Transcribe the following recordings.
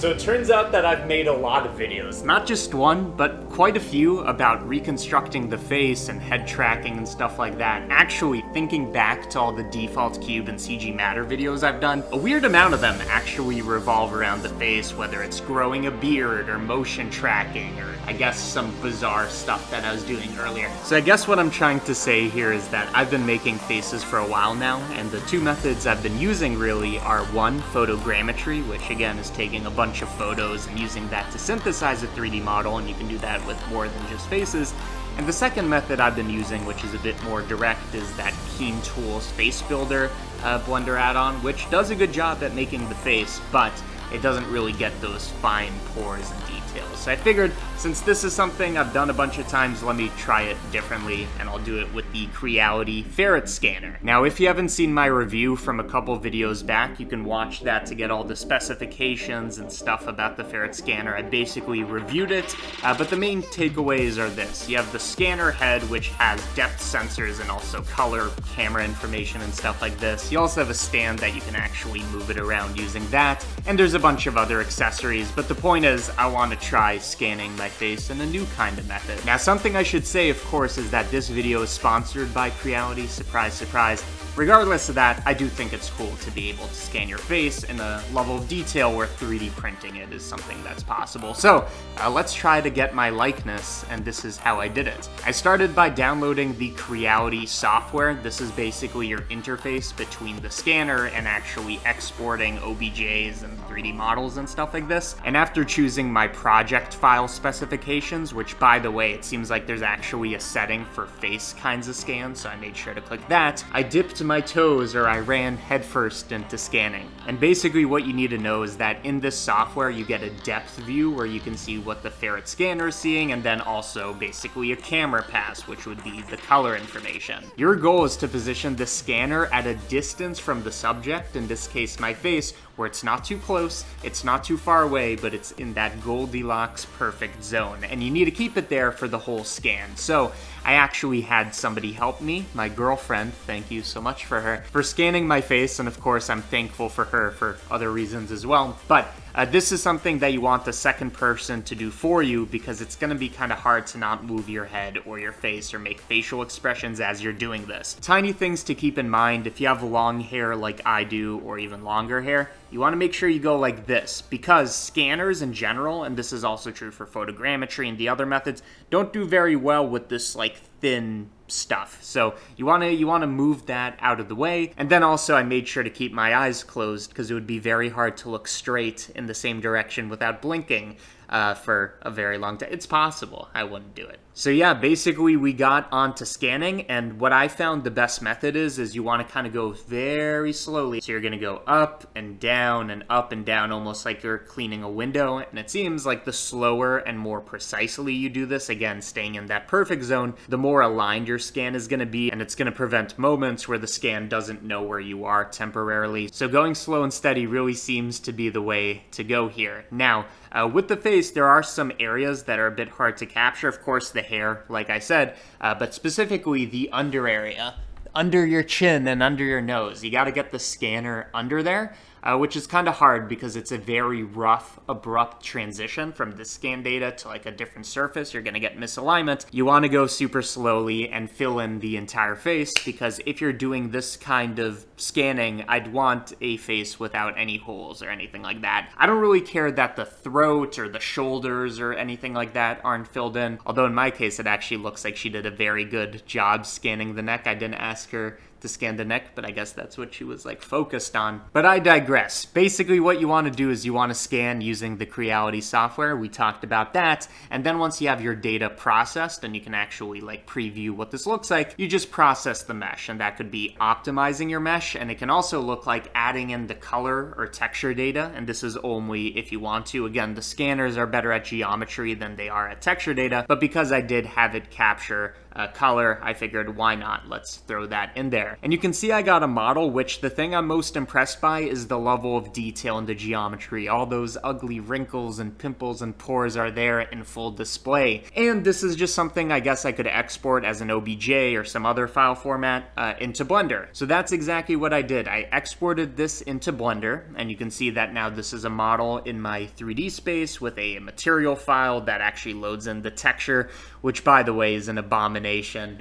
So it turns out that I've made a lot of videos, not just one, but quite a few about reconstructing the face and head tracking and stuff like that. Actually, thinking back to all the default cube and CG Matter videos I've done, a weird amount of them actually revolve around the face, whether it's growing a beard or motion tracking or I guess some bizarre stuff that I was doing earlier. So I guess what I'm trying to say here is that I've been making faces for a while now, and the two methods I've been using really are one, photogrammetry, which again is taking a bunch bunch of photos and using that to synthesize a 3D model, and you can do that with more than just faces. And the second method I've been using, which is a bit more direct, is that KeenTools FaceBuilder uh, Blender add-on, which does a good job at making the face, but it doesn't really get those fine pores and details. So I figured since this is something I've done a bunch of times, let me try it differently, and I'll do it with the Creality Ferret Scanner. Now, if you haven't seen my review from a couple videos back, you can watch that to get all the specifications and stuff about the Ferret Scanner. I basically reviewed it, uh, but the main takeaways are this. You have the scanner head, which has depth sensors and also color, camera information, and stuff like this. You also have a stand that you can actually move it around using that, and there's a bunch of other accessories, but the point is, I want to try scanning my face in a new kind of method. Now something I should say of course is that this video is sponsored by Creality, surprise surprise, Regardless of that, I do think it's cool to be able to scan your face in a level of detail where 3D printing it is something that's possible. So uh, let's try to get my likeness, and this is how I did it. I started by downloading the Creality software. This is basically your interface between the scanner and actually exporting OBJs and 3D models and stuff like this. And after choosing my project file specifications, which by the way, it seems like there's actually a setting for face kinds of scans, so I made sure to click that, I dipped my toes or I ran headfirst into scanning. And basically what you need to know is that in this software you get a depth view where you can see what the Ferret scanner is seeing and then also basically a camera pass which would be the color information. Your goal is to position the scanner at a distance from the subject, in this case my face, where it's not too close, it's not too far away, but it's in that Goldilocks perfect zone. And you need to keep it there for the whole scan. So I actually had somebody help me, my girlfriend, thank you so much for her, for scanning my face, and of course I'm thankful for her for other reasons as well. But uh, this is something that you want the second person to do for you because it's going to be kind of hard to not move your head or your face or make facial expressions as you're doing this. Tiny things to keep in mind if you have long hair like I do or even longer hair, you want to make sure you go like this because scanners in general, and this is also true for photogrammetry and the other methods, don't do very well with this like thin stuff. So you want to you want to move that out of the way. And then also I made sure to keep my eyes closed because it would be very hard to look straight in the same direction without blinking uh, for a very long time. It's possible. I wouldn't do it. So yeah, basically we got onto scanning, and what I found the best method is, is you want to kind of go very slowly. So you're going to go up and down and up and down, almost like you're cleaning a window. And it seems like the slower and more precisely you do this, again, staying in that perfect zone, the more aligned your scan is going to be, and it's going to prevent moments where the scan doesn't know where you are temporarily. So going slow and steady really seems to be the way to go here. Now, uh, with the face, there are some areas that are a bit hard to capture. Of course, the hair, like I said, uh, but specifically the under area, under your chin and under your nose. You got to get the scanner under there uh, which is kind of hard because it's a very rough, abrupt transition from the scan data to like a different surface. You're going to get misalignment. You want to go super slowly and fill in the entire face because if you're doing this kind of scanning, I'd want a face without any holes or anything like that. I don't really care that the throat or the shoulders or anything like that aren't filled in, although in my case it actually looks like she did a very good job scanning the neck. I didn't ask her to scan the neck, but I guess that's what she was like focused on. But I digress. Basically, what you want to do is you want to scan using the Creality software. We talked about that. And then once you have your data processed and you can actually like preview what this looks like, you just process the mesh. And that could be optimizing your mesh. And it can also look like adding in the color or texture data. And this is only if you want to. Again, the scanners are better at geometry than they are at texture data. But because I did have it capture uh, color, I figured why not? Let's throw that in there. And you can see I got a model, which the thing I'm most impressed by is the level of detail in the geometry. All those ugly wrinkles and pimples and pores are there in full display. And this is just something I guess I could export as an OBJ or some other file format uh, into Blender. So that's exactly what I did. I exported this into Blender, and you can see that now this is a model in my 3D space with a material file that actually loads in the texture, which by the way is an abomination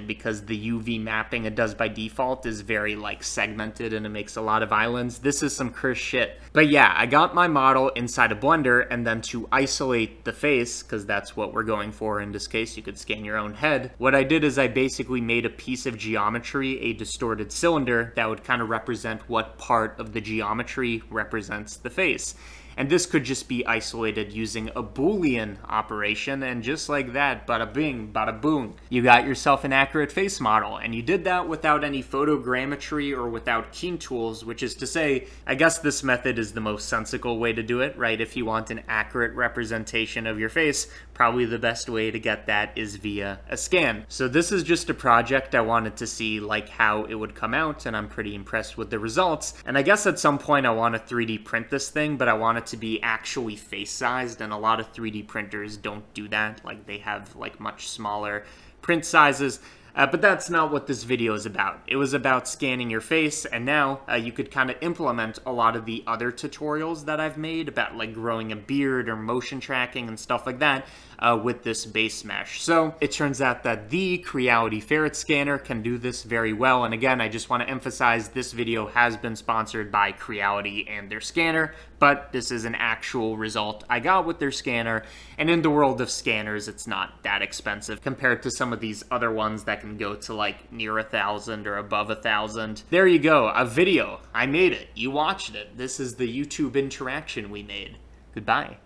because the UV mapping it does by default is very like segmented and it makes a lot of islands. This is some cursed shit. But yeah, I got my model inside of Blender and then to isolate the face, because that's what we're going for in this case, you could scan your own head. What I did is I basically made a piece of geometry, a distorted cylinder, that would kind of represent what part of the geometry represents the face. And this could just be isolated using a Boolean operation, and just like that, bada bing, bada boom, you got yourself an accurate face model. And you did that without any photogrammetry or without KeenTools, which is to say, I guess this method is the most sensical way to do it, right? If you want an accurate representation of your face, probably the best way to get that is via a scan. So this is just a project I wanted to see like how it would come out, and I'm pretty impressed with the results. And I guess at some point I want to 3D print this thing, but I want it to be actually face sized and a lot of 3D printers don't do that. Like they have like much smaller print sizes. Uh, but that's not what this video is about. It was about scanning your face, and now uh, you could kind of implement a lot of the other tutorials that I've made about like growing a beard or motion tracking and stuff like that uh, with this base mesh. So it turns out that the Creality Ferret Scanner can do this very well, and again, I just want to emphasize this video has been sponsored by Creality and their scanner, but this is an actual result I got with their scanner, and in the world of scanners, it's not that expensive compared to some of these other ones that can go to like near a thousand or above a thousand. There you go, a video. I made it. You watched it. This is the YouTube interaction we made. Goodbye.